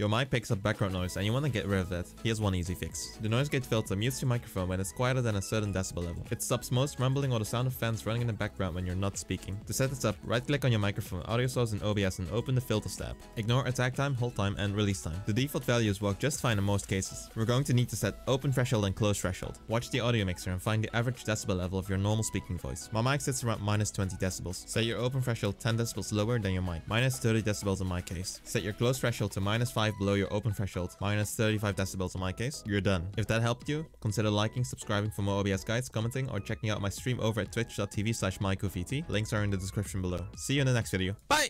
Your mic picks up background noise and you want to get rid of that. Here's one easy fix. The noise gate filter mutes your microphone when it's quieter than a certain decibel level. It stops most rumbling or the sound of fans running in the background when you're not speaking. To set this up, right click on your microphone, audio source in OBS and open the filters tab. Ignore attack time, hold time and release time. The default values work just fine in most cases. We're going to need to set open threshold and close threshold. Watch the audio mixer and find the average decibel level of your normal speaking voice. My mic sits around minus 20 decibels. Set your open threshold 10 decibels lower than your mic, minus 30 decibels in my case. Set your close threshold to minus 5 below your open threshold, minus 35 decibels in my case. You're done. If that helped you, consider liking, subscribing for more OBS guides, commenting, or checking out my stream over at twitch.tv slash. Links are in the description below. See you in the next video. Bye!